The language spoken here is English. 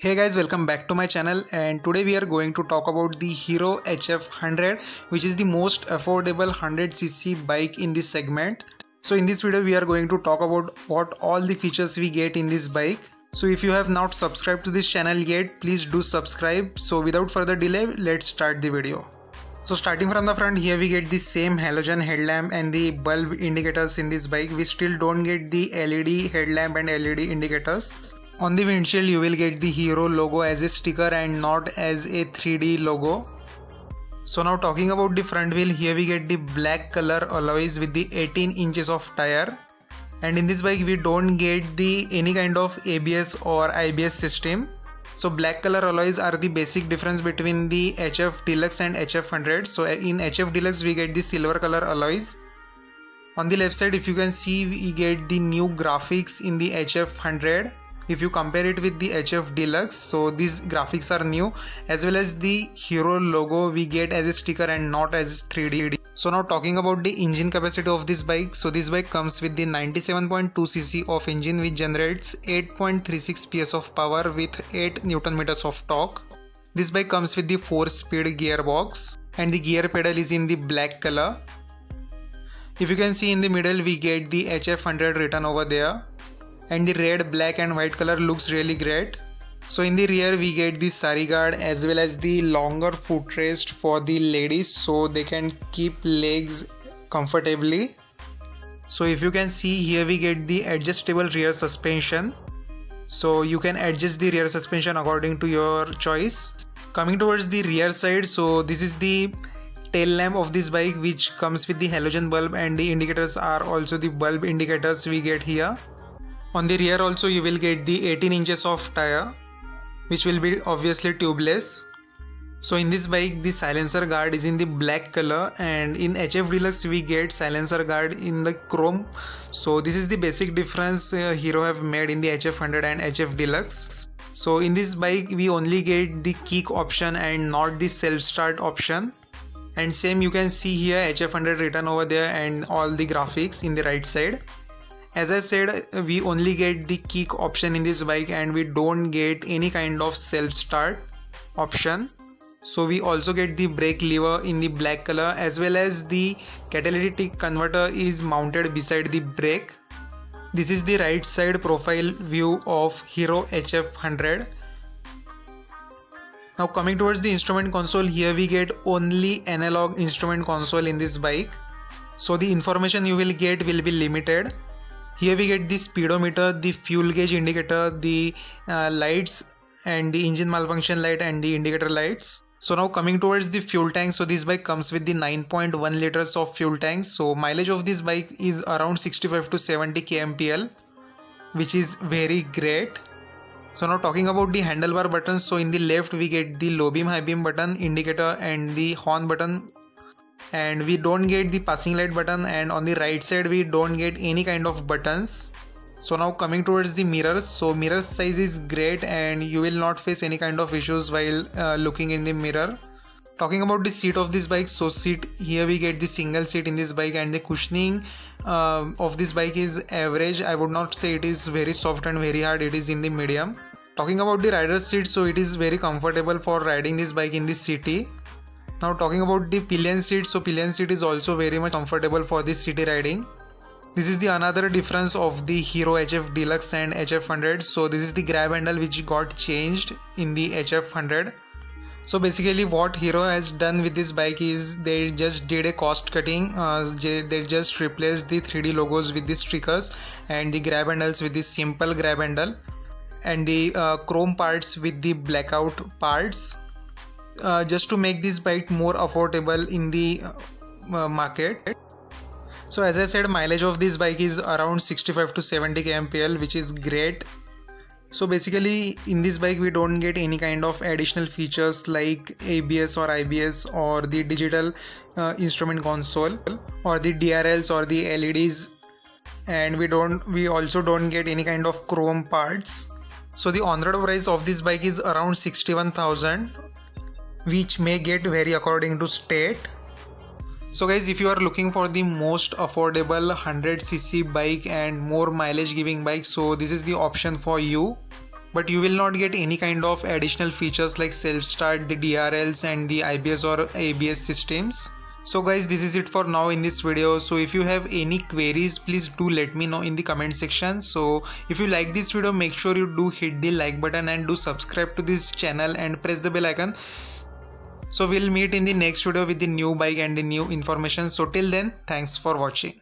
Hey guys welcome back to my channel and today we are going to talk about the Hero HF 100 which is the most affordable 100cc bike in this segment. So in this video we are going to talk about what all the features we get in this bike. So if you have not subscribed to this channel yet please do subscribe. So without further delay let's start the video. So starting from the front here we get the same halogen headlamp and the bulb indicators in this bike. We still don't get the LED headlamp and LED indicators. On the windshield you will get the Hero logo as a sticker and not as a 3D logo. So now talking about the front wheel here we get the black color alloys with the 18 inches of tire and in this bike we don't get the any kind of ABS or IBS system. So black color alloys are the basic difference between the HF Deluxe and HF 100. So in HF Deluxe we get the silver color alloys. On the left side if you can see we get the new graphics in the HF 100 if you compare it with the HF Deluxe so these graphics are new as well as the Hero logo we get as a sticker and not as 3D. So now talking about the engine capacity of this bike so this bike comes with the 97.2cc of engine which generates 8.36 PS of power with 8 Newton meters of torque. This bike comes with the 4 speed gearbox and the gear pedal is in the black color. If you can see in the middle we get the HF100 written over there and the red black and white color looks really great. So in the rear we get the sari guard as well as the longer footrest for the ladies so they can keep legs comfortably. So if you can see here we get the adjustable rear suspension. So you can adjust the rear suspension according to your choice. Coming towards the rear side so this is the tail lamp of this bike which comes with the halogen bulb and the indicators are also the bulb indicators we get here on the rear also you will get the 18 inches of tire which will be obviously tubeless. So in this bike the silencer guard is in the black color and in HF Deluxe we get silencer guard in the chrome. So this is the basic difference uh, Hero have made in the HF 100 and HF Deluxe. So in this bike we only get the kick option and not the self start option and same you can see here HF 100 written over there and all the graphics in the right side as I said we only get the kick option in this bike and we don't get any kind of self start option. So we also get the brake lever in the black color as well as the catalytic converter is mounted beside the brake. This is the right side profile view of Hero HF 100 now coming towards the instrument console here we get only analog instrument console in this bike. So the information you will get will be limited here we get the speedometer the fuel gauge indicator the uh, lights and the engine malfunction light and the indicator lights. So now coming towards the fuel tank so this bike comes with the 9.1 liters of fuel tank. So mileage of this bike is around 65 to 70 kmpl which is very great. So now talking about the handlebar buttons so in the left we get the low beam high beam button indicator and the horn button and we don't get the passing light button and on the right side we don't get any kind of buttons. So now coming towards the mirrors so mirror size is great and you will not face any kind of issues while uh, looking in the mirror. Talking about the seat of this bike so seat here we get the single seat in this bike and the cushioning uh, of this bike is average. I would not say it is very soft and very hard it is in the medium. Talking about the rider seat so it is very comfortable for riding this bike in the city now talking about the pillion seat so pillion seat is also very much comfortable for this city riding. This is the another difference of the hero hf deluxe and hf 100 so this is the grab handle which got changed in the hf 100 so basically what hero has done with this bike is they just did a cost cutting uh, they just replaced the 3d logos with the stickers and the grab handles with the simple grab handle and the uh, chrome parts with the blackout parts uh, just to make this bike more affordable in the uh, market. So as i said mileage of this bike is around 65 to 70 kmpl which is great. So basically in this bike we don't get any kind of additional features like abs or ibs or the digital uh, instrument console or the drls or the leds and we don't we also don't get any kind of chrome parts. So the on-road price of this bike is around 61000 which may get vary according to state. So guys if you are looking for the most affordable 100cc bike and more mileage giving bike so this is the option for you. But you will not get any kind of additional features like self start the DRLs and the IBS or ABS systems. So guys this is it for now in this video. So if you have any queries please do let me know in the comment section. So if you like this video make sure you do hit the like button and do subscribe to this channel and press the bell icon so we'll meet in the next video with the new bike and the new information. So till then thanks for watching